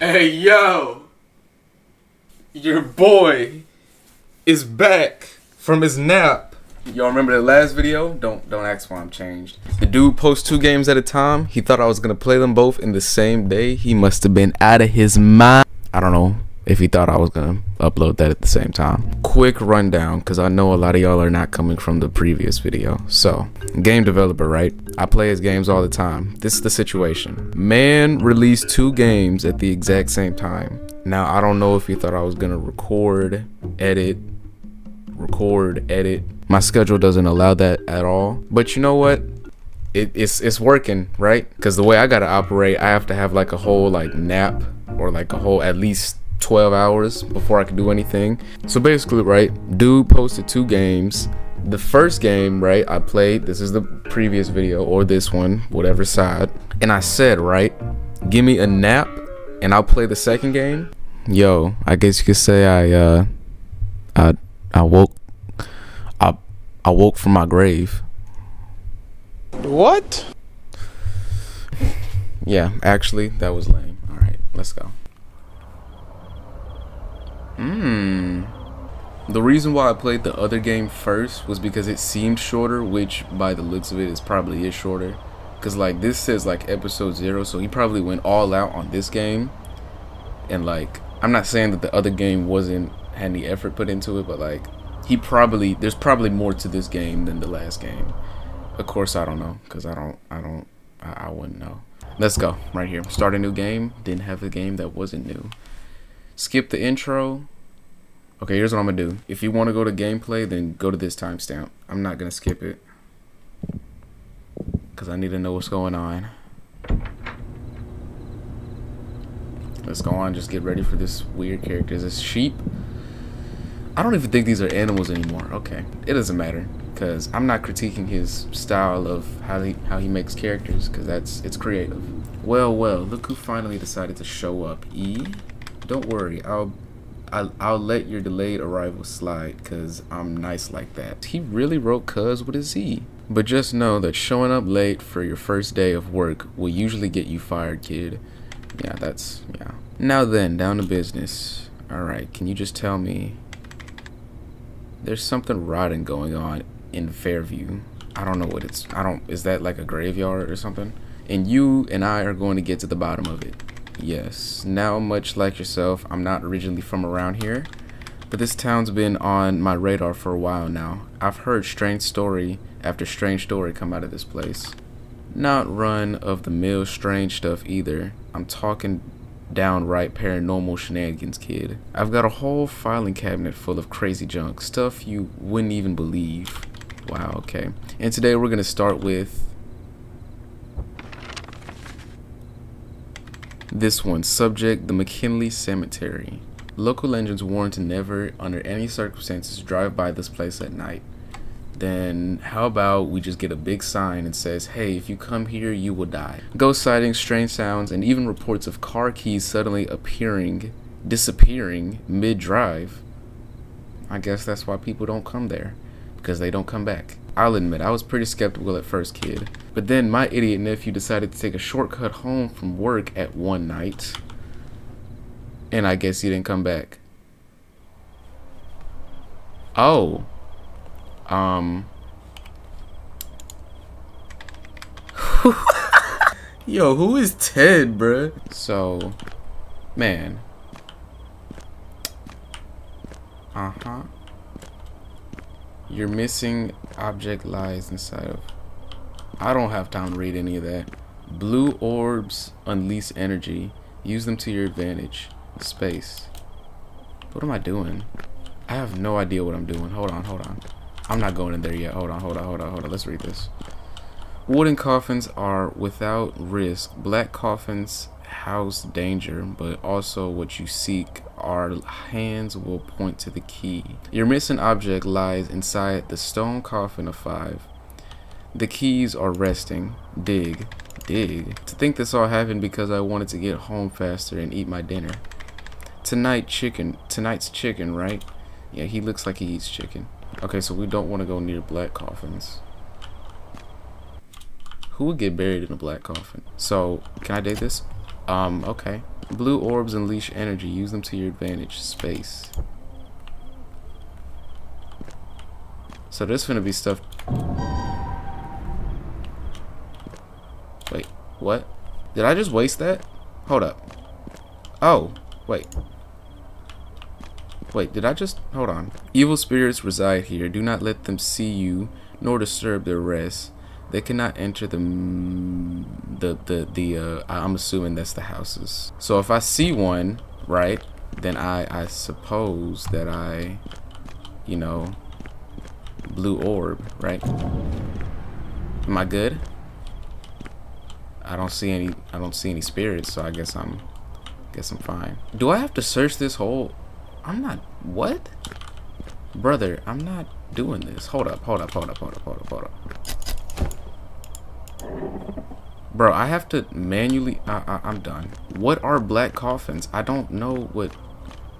Hey yo, your boy is back from his nap. Y'all remember the last video? Don't don't ask why I'm changed. The dude posts two games at a time. He thought I was gonna play them both in the same day. He must have been out of his mind. I don't know if he thought I was gonna upload that at the same time. Quick rundown, because I know a lot of y'all are not coming from the previous video. So, game developer, right? I play his games all the time. This is the situation. Man released two games at the exact same time. Now, I don't know if he thought I was gonna record, edit, record, edit. My schedule doesn't allow that at all. But you know what? It, it's it's working, right? Because the way I gotta operate, I have to have like a whole like nap or like a whole at least 12 hours before I could do anything. So basically, right, dude posted two games. The first game, right, I played, this is the previous video or this one, whatever side. And I said, right, give me a nap and I'll play the second game. Yo, I guess you could say I uh I I woke I I woke from my grave. What? Yeah, actually, that was lame. All right, let's go. Hmm. The reason why I played the other game first was because it seemed shorter, which by the looks of it is probably is shorter. Cause like this says like episode zero, so he probably went all out on this game. And like I'm not saying that the other game wasn't had any effort put into it, but like he probably there's probably more to this game than the last game. Of course I don't know, cause I don't I don't I, I wouldn't know. Let's go right here. Start a new game. Didn't have a game that wasn't new. Skip the intro. Okay, here's what I'm gonna do. If you want to go to gameplay, then go to this timestamp. I'm not gonna skip it because I need to know what's going on. Let's go on. Just get ready for this weird character. Is this sheep? I don't even think these are animals anymore. Okay, it doesn't matter because I'm not critiquing his style of how he how he makes characters because that's it's creative. Well, well, look who finally decided to show up. E, don't worry, I'll I'll, I'll let your delayed arrival slide because I'm nice like that. He really wrote cuz with a Z. But just know that showing up late for your first day of work will usually get you fired, kid. Yeah, that's, yeah. Now then, down to business. Alright, can you just tell me... There's something rotten going on in Fairview. I don't know what it's, I don't, is that like a graveyard or something? And you and I are going to get to the bottom of it. Yes, now much like yourself, I'm not originally from around here, but this town's been on my radar for a while now. I've heard strange story after strange story come out of this place. Not run of the mill strange stuff either. I'm talking downright paranormal shenanigans, kid. I've got a whole filing cabinet full of crazy junk, stuff you wouldn't even believe. Wow, okay. And today we're gonna start with This one, subject the McKinley Cemetery. Local legends warn to never, under any circumstances, drive by this place at night. Then how about we just get a big sign and says, hey, if you come here, you will die. Ghost sightings, strange sounds, and even reports of car keys suddenly appearing, disappearing mid-drive. I guess that's why people don't come there, because they don't come back. I'll admit, I was pretty skeptical at first, kid. But then my idiot nephew decided to take a shortcut home from work at one night. And I guess he didn't come back. Oh. Um. Yo, who is Ted, bruh? So, man. Uh-huh. Your missing object lies inside of... I don't have time to read any of that. Blue orbs unleash energy. Use them to your advantage. Space. What am I doing? I have no idea what I'm doing. Hold on, hold on. I'm not going in there yet. Hold on, hold on, hold on, hold on. Let's read this. Wooden coffins are without risk. Black coffins house danger, but also what you seek. Our hands will point to the key. Your missing object lies inside the stone coffin of five. The keys are resting. Dig. Dig. To think this all happened because I wanted to get home faster and eat my dinner. Tonight chicken. Tonight's chicken, right? Yeah, he looks like he eats chicken. Okay, so we don't want to go near black coffins. Who would get buried in a black coffin? So, can I date this? Um, okay. Blue orbs unleash energy. Use them to your advantage. Space. So there's gonna be stuff. Wait, what? Did I just waste that? Hold up. Oh, wait. Wait, did I just... Hold on. Evil spirits reside here. Do not let them see you, nor disturb their rest. They cannot enter the... The, the, the, uh... I'm assuming that's the houses. So if I see one, right, then I, I suppose that I, you know, blue orb, right? Am I good? I don't see any, I don't see any spirits, so I guess I'm, guess I'm fine. Do I have to search this whole I'm not. What? Brother, I'm not doing this. Hold up, hold up, hold up, hold up, hold up, hold up. Bro, I have to manually. I, I, I'm done. What are black coffins? I don't know what.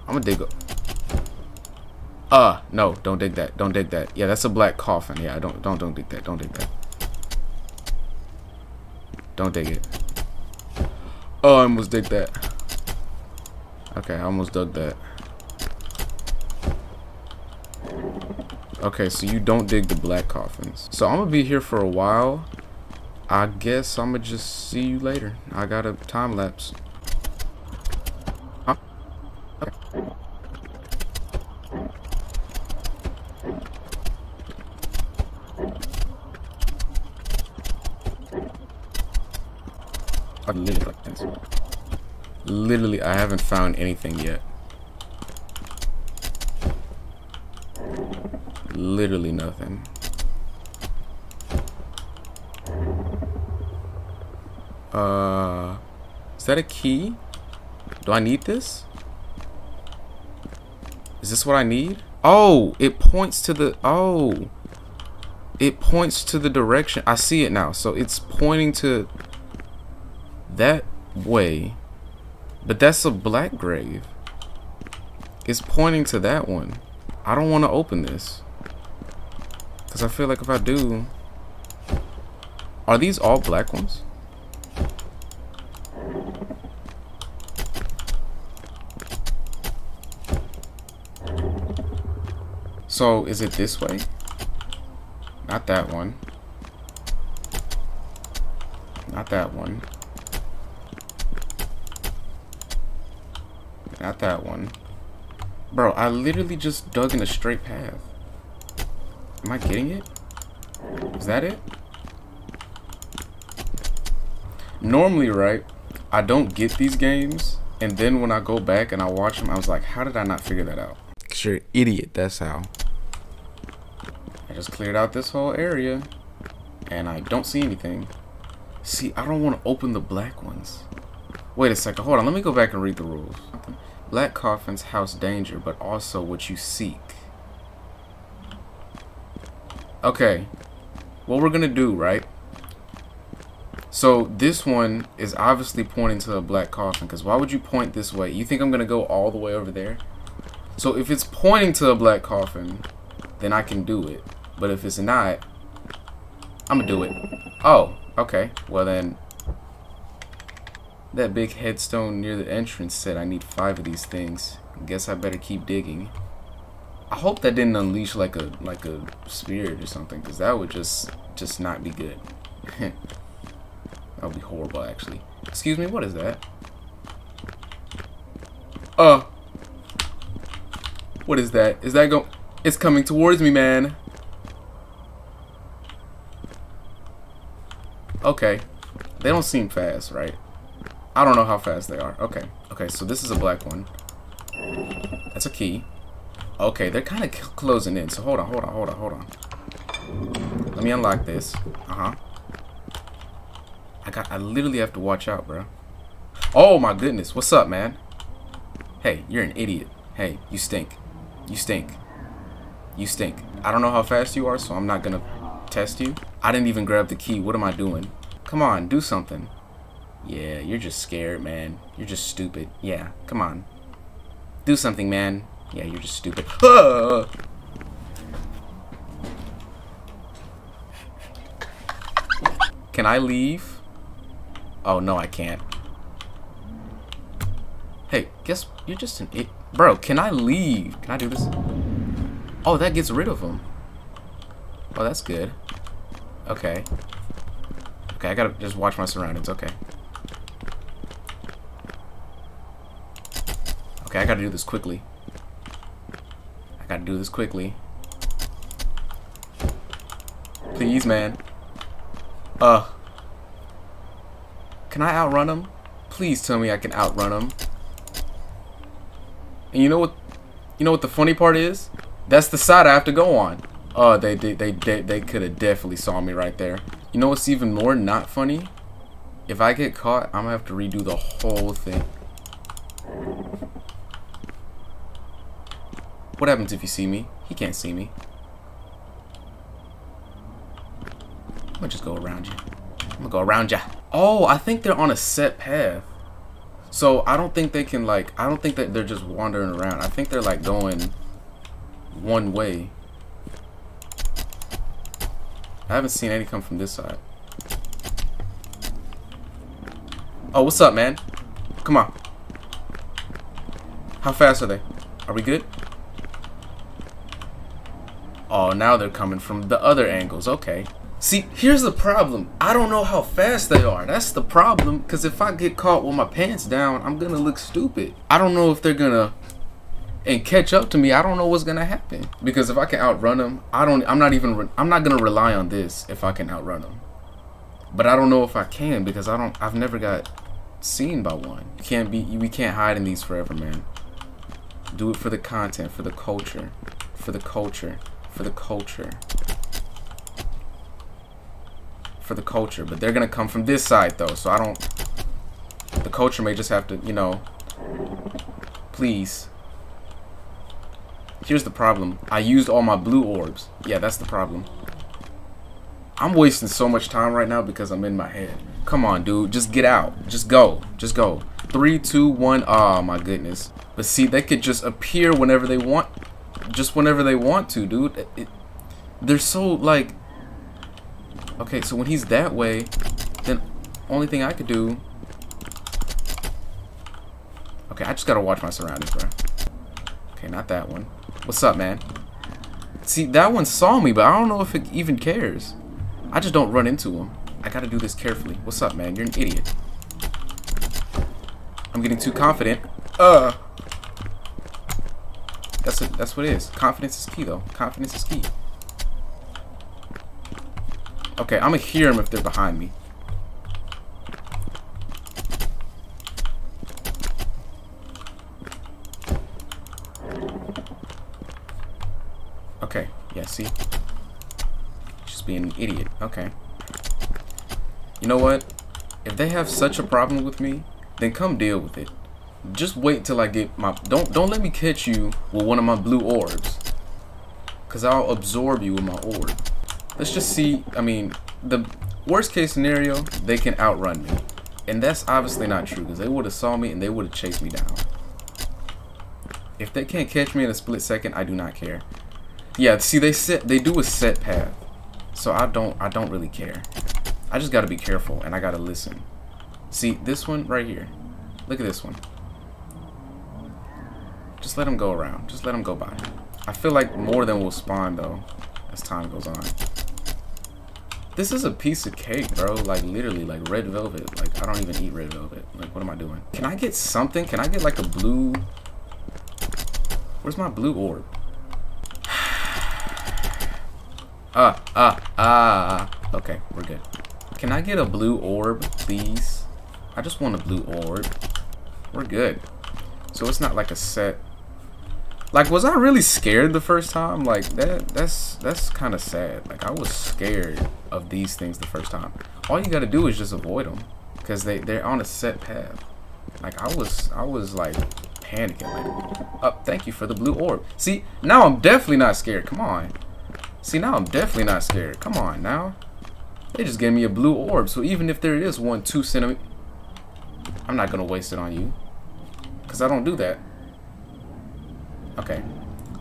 I'm gonna dig up. Uh, no, don't dig that. Don't dig that. Yeah, that's a black coffin. Yeah, don't, don't, don't dig that. Don't dig that. Don't dig it. Oh, I almost dig that. Okay, I almost dug that. Okay, so you don't dig the black coffins. So I'm gonna be here for a while. I guess I'm gonna just see you later. I got a time lapse. Literally, I haven't found anything yet. literally nothing. Uh, is that a key? Do I need this? Is this what I need? Oh, it points to the, oh. It points to the direction. I see it now. So it's pointing to that way. But that's a black grave. It's pointing to that one. I don't want to open this. Because I feel like if I do... Are these all black ones? So, is it this way? Not that one. Not that one. Not that one. Bro, I literally just dug in a straight path. Am I getting it? Is that it? Normally, right, I don't get these games, and then when I go back and I watch them, I was like, how did I not figure that out? Cause you're an idiot, that's how. I just cleared out this whole area, and I don't see anything. See, I don't want to open the black ones. Wait a second, hold on, let me go back and read the rules. Black coffins house danger, but also what you seek. Okay. What we're to do, right? So this one is obviously pointing to a black coffin. Because why would you point this way? You think I'm to go all the way over there? So if it's pointing to a black coffin, then I can do it. But if it's not, I'm going to do it. Oh, okay. Well then, that big headstone near the entrance said I need five of these things. Guess I better keep digging. I hope that didn't unleash like a like a spirit or something, because that would just just not be good. that would be horrible, actually. Excuse me, what is that? Uh. What is that? Is that go? It's coming towards me, man. Okay. They don't seem fast, right? I don't know how fast they are. Okay. Okay, so this is a black one. That's a key. Okay, they're kind of closing in. So hold on, hold on, hold on, hold on. Let me unlock this. Uh-huh. I got I literally have to watch out, bro. Oh my goodness. What's up, man? Hey, you're an idiot. Hey, you stink. You stink. You stink. I don't know how fast you are, so I'm not gonna test you. I didn't even grab the key. What am I doing? Come on, do something. Yeah, you're just scared, man. You're just stupid. Yeah, come on. Do something, man. Yeah, you're just stupid. Ah! Can I leave? Oh, no, I can't. Hey, guess you're just an it. Bro, can I leave? Can I do this? Oh, that gets rid of him. Oh, that's good. Okay. Okay, I gotta just watch my surroundings. Okay. Okay, I gotta do this quickly. I gotta do this quickly. Please, man. Uh. Can I outrun him? Please tell me I can outrun him. And you know what? You know what the funny part is? That's the side I have to go on. Oh, they they they they, they could have definitely saw me right there. You know what's even more not funny? If I get caught, I'm gonna have to redo the whole thing. What happens if you see me? He can't see me. I'm gonna just go around you. I'm gonna go around ya. Oh, I think they're on a set path. So I don't think they can like, I don't think that they're just wandering around. I think they're like going one way. I haven't seen any come from this side. Oh, what's up, man? Come on. How fast are they? Are we good? Oh, now they're coming from the other angles. Okay. See, here's the problem. I don't know how fast they are. That's the problem. Because if I get caught with my pants down, I'm going to look stupid. I don't know if they're going to and catch up to me. I don't know what's to happen. Because if I can outrun them, I don't, I'm not even, I'm not to rely on this if I can outrun them. But I don't know if I can because I don't, I've never got seen by one. You can't be, we can't hide in these forever, man. Do it for the content, for the culture, for the culture for the culture. For the culture. But they're to come from this side, though. So I don't... The culture may just have to, you know... Please. Here's the problem. I used all my blue orbs. Yeah, that's the problem. I'm wasting so much time right now because I'm in my head. Come on, dude. Just get out. Just go. Just go. Three, two, one. Oh, my goodness. But see, they could just appear whenever they want just whenever they want to, dude. It, it, they're so, like... Okay, so when he's that way, then only thing I could do... Okay, I just gotta watch my surroundings, bro. Okay, not that one. What's up, man? See, that one saw me, but I don't know if it even cares. I just don't run into him. I gotta do this carefully. What's up, man? You're an idiot. I'm getting too confident. Uh. That's what, that's what it is. Confidence is key, though. Confidence is key. Okay, I'm gonna hear them if they're behind me. Okay, yeah, see? Just being an idiot. Okay. You know what? If they have such a problem with me, then come deal with it. Just wait till I get my don't don't let me catch you with one of my blue orbs. Because I'll absorb you with my orb. Let's just see I mean the worst case scenario they can outrun me. And that's obviously not true because they would have saw me and they would have chased me down. If they can't catch me in a split second I do not care. Yeah see they set they do a set path so I don't I don't really care I just got to be careful and I got to listen see this one right here look at this one just let them go around. Just let them go by. I feel like more than will spawn, though, as time goes on. This is a piece of cake, bro. Like, literally, like, red velvet. Like, I don't even eat red velvet. Like, what am I doing? Can I get something? Can I get, like, a blue... Where's my blue orb? Ah, ah, ah. Okay, we're good. Can I get a blue orb, please? I just want a blue orb. We're good. So it's not like a set like, was I really scared the first time? Like, that that's that's kind of sad. Like, I was scared of these things the first time. All you gotta do is just avoid them. Because they, they're on a set path. Like, I was, I was, like, panicking. Like, oh, thank you for the blue orb. See, now I'm definitely not scared. Come on. See, now I'm definitely not scared. Come on, now. They just gave me a blue orb. So even if there is one, two centimeters, I'm not going to waste it on you. Because I don't do that. Okay.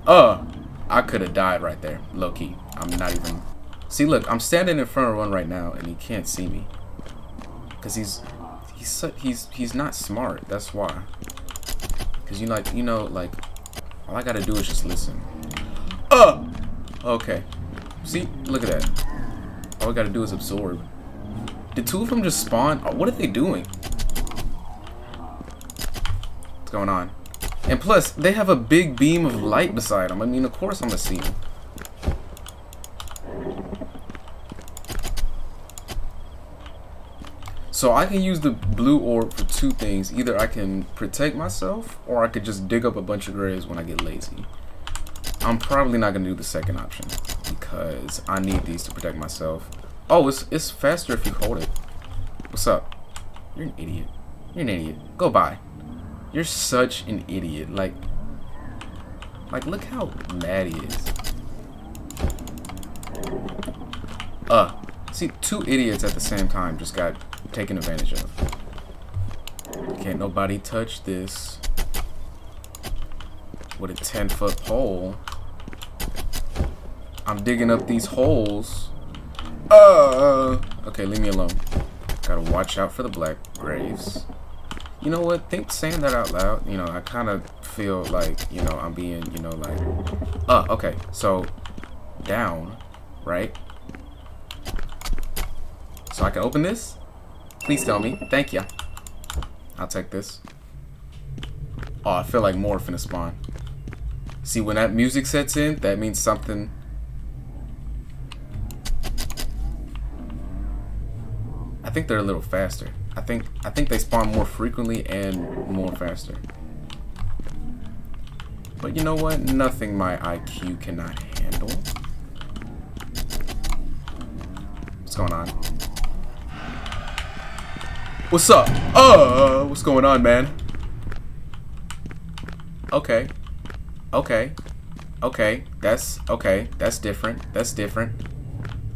Uh, I could have died right there, low key. I'm not even. See, look, I'm standing in front of one right now, and he can't see me. Cause he's he's he's he's not smart. That's why. Because you like, you know, like, all I gotta do is just listen. Uh! Okay. See? Look at that. All I gotta do is absorb. Did two of them just spawn? Oh, what are they doing? What's going on? And plus, they have a big beam of light beside them. I mean, of course I'm gonna see them. So I can use the blue orb for two things. Either I can protect myself, or I could just dig up a bunch of graves when I get lazy. I'm probably not going to do the second option, because I need these to protect myself. Oh, it's, it's faster if you hold it. What's up? You're an idiot. You're an idiot. Go by. You're such an idiot. Like, like look how mad he is. Uh, see, two idiots at the same time just got taken advantage of. Can't nobody touch this with a 10 foot pole. I'm digging up these holes. Uh, okay, leave me alone. Gotta watch out for the black graves. You know what? Think saying that out loud. You know, I kind of feel like you know I'm being you know like. Uh, okay. So down, right? So I can open this. Please tell me. Thank you. I'll take this. Oh, I feel like more finna spawn. See, when that music sets in, that means something... I think they're a little faster. I think I think they spawn more frequently and more faster. But you know what? Nothing my IQ cannot handle. What's going on? What's up? Uh, what's going on, man? Okay. Okay. Okay. That's okay. That's different. That's different.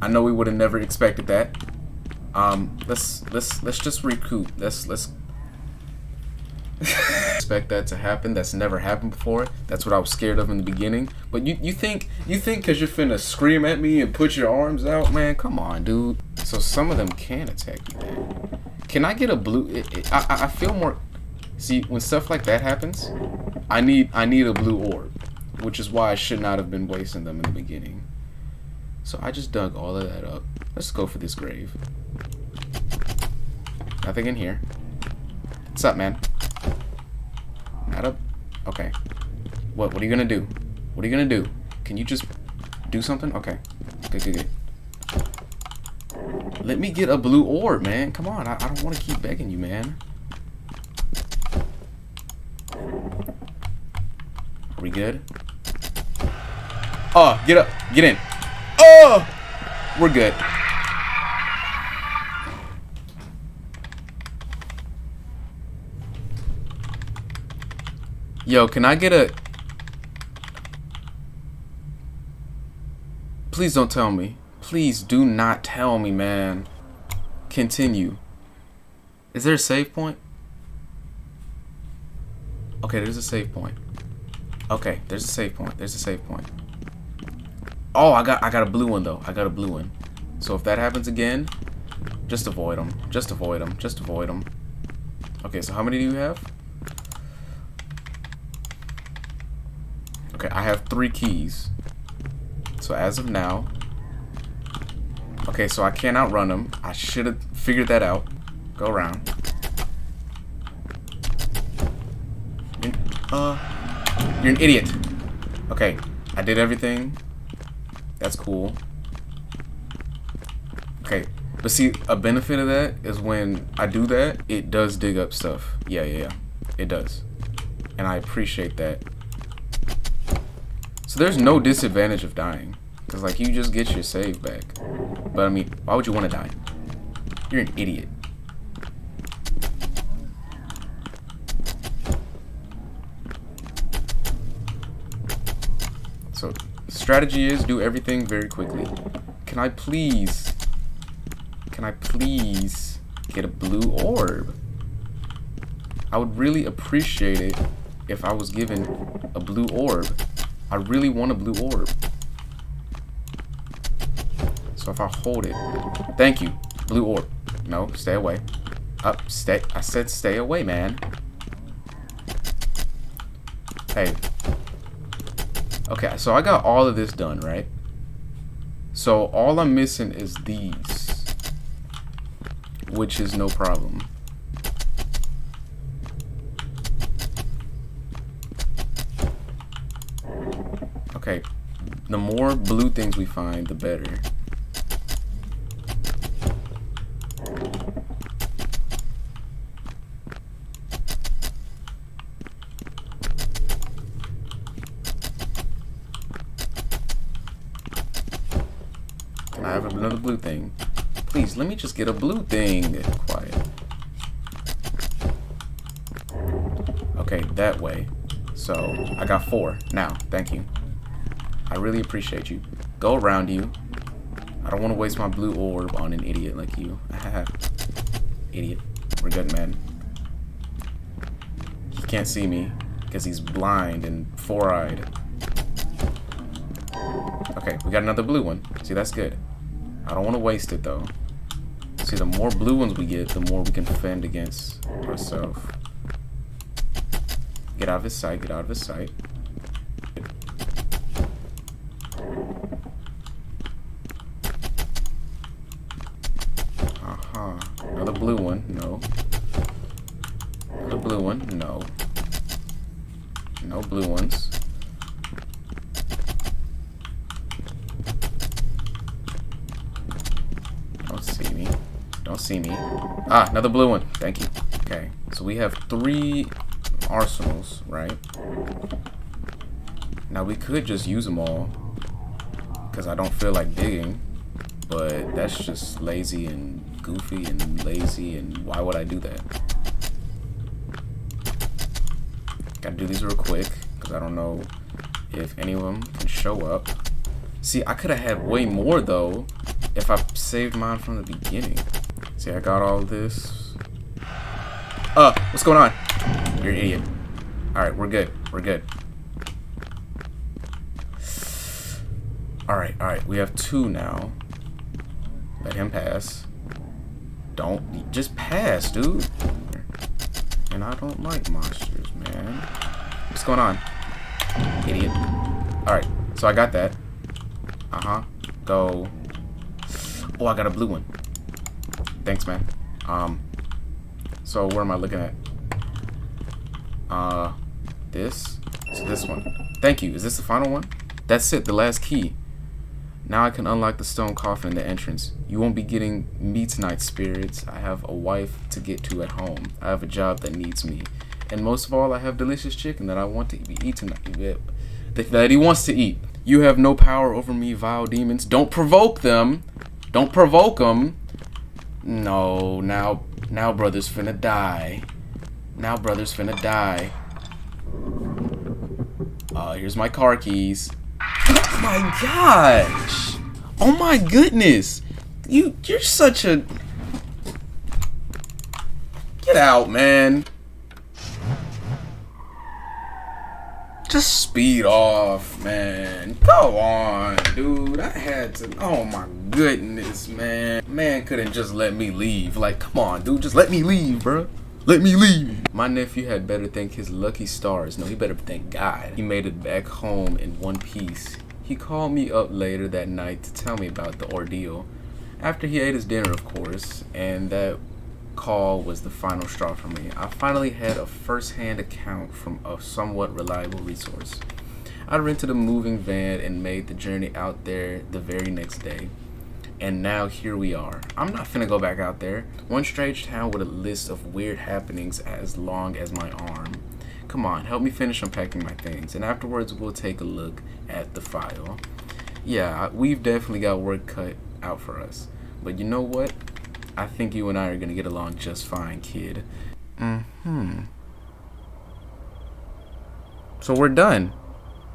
I know we would have never expected that. Um, let's let's let's just recoup. Let's let's expect that to happen. That's never happened before. That's what I was scared of in the beginning. But you you think you think because you're finna scream at me and put your arms out, man? Come on, dude. So some of them can attack you, man. Can I get a blue? It, it, I I feel more. See, when stuff like that happens, I need I need a blue orb, which is why I should not have been wasting them in the beginning. So I just dug all of that up. Let's go for this grave. Nothing in here. What's up, man? Not up. Okay. What? What are you gonna do? What are you gonna do? Can you just do something? Okay. Good, good, good. Let me get a blue orb, man. Come on. I, I don't want to keep begging you, man. Are we good? Oh, get up. Get in. Oh! We're good. Yo, can I get a... Please don't tell me. Please do not tell me, man. Continue. Is there a save point? Okay, there's a save point. Okay, there's a save point. There's a save point. Oh, I got I got a blue one though. I got a blue one. So if that happens again, just avoid them. Just avoid them. Just avoid them. Okay, so how many do you have? Okay, I have three keys. So as of now, Okay, so I can't outrun them. I should have figured that out. Go around. uh, you're an idiot. Okay, I did everything. That's cool. Okay, but see, a benefit of that is when I do that, it does dig up stuff. Yeah, yeah, yeah. It does. And I appreciate that. So there's no disadvantage of dying. Because, like, you just get your save back. But, I mean, why would you want to die? You're an idiot. So, strategy is do everything very quickly. Can I please... Can I please get a blue orb? I would really appreciate it if I was given a blue orb. I really want a blue orb. So if I hold it, thank you, blue orb. No, stay away. Up, stay. I said stay away, man. Hey. Okay, so I got all of this done, right? So all I'm missing is these. Which is no problem. Okay, the more blue things we find, the better. I have another blue thing? Please, let me just get a blue thing. Quiet. Okay, that way. So, I got four. Now, thank you. I really appreciate you. Go around you. I don't want to waste my blue orb on an idiot like you. idiot. We're good, man. He can't see me because he's blind and four-eyed. Okay, we got another blue one. See, that's good. I don't want to waste it, though. See, the more blue ones we get, the more we can fend against ourselves. Get out of his sight, get out of his sight. Uh-huh. Another blue one, no. Another blue one, no. No blue ones. Don't see me. Don't see me. Ah, another blue one. Thank you. Okay, so we have three arsenals, right? Now we could just use them all because I don't feel like digging, but that's just lazy and goofy and lazy and why would I do that? Gotta do these real quick because I don't know if any of them can show up. See, I could have had way more though if I saved mine from the beginning. See, I got all this. Uh, what's going on? You're an idiot. Alright, we're good. We're good. Alright, alright. We have two now. Let him pass. Don't. Just pass, dude. And I don't like monsters, man. What's going on? Idiot. Alright, so I got that. Uh-huh. Go. Oh, I got a blue one. Thanks, man. Um, so where am I looking at? Uh, this? So this one. Thank you. Is this the final one? That's it, the last key. Now I can unlock the stone coffin in the entrance. You won't be getting me tonight, spirits. I have a wife to get to at home. I have a job that needs me. And most of all, I have delicious chicken that I want to be eaten that he wants to eat. You have no power over me, vile demons. Don't provoke them. Don't provoke them. No, now, now brother's finna die. Now brother's finna die. Uh, here's my car keys. Oh my gosh! Oh my goodness! You, you're such a... Get out, man. Just speed off, man. Go on, dude. I had to... Oh my goodness, man. Man couldn't just let me leave. Like, come on, dude. Just let me leave, bro. Let me leave. My nephew had better thank his lucky stars. No, he better thank God. He made it back home in one piece. He called me up later that night to tell me about the ordeal. After he ate his dinner, of course, and that call was the final straw for me. I finally had a first-hand account from a somewhat reliable resource. I rented a moving van and made the journey out there the very next day. And now here we are. I'm not finna go back out there. One strange town with a list of weird happenings as long as my arm. Come on, help me finish unpacking my things, and afterwards we'll take a look at the file. Yeah, we've definitely got work cut out for us. But you know what? I think you and I are gonna get along just fine, kid. Mm-hmm. So we're done.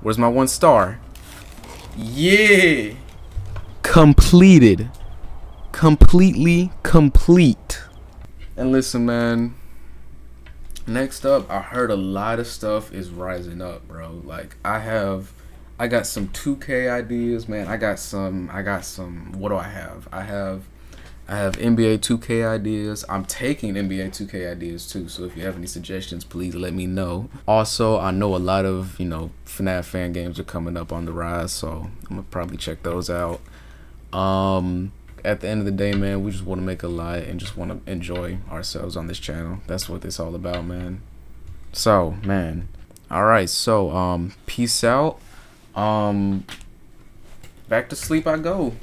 Where's my one star? Yeah! Completed. Completely complete. And listen, man. Next up, I heard a lot of stuff is rising up, bro. Like, I have... I got some 2K ideas, man. I got some... I got some... What do I have? I have I have NBA 2K ideas. I'm taking NBA 2K ideas too. So if you have any suggestions, please let me know. Also, I know a lot of, you know, FNAF fan games are coming up on the rise, so I'm gonna probably check those out. Um at the end of the day, man, we just want to make a lot and just want to enjoy ourselves on this channel. That's what it's all about, man. So, man. All right. So, um peace out. Um back to sleep I go.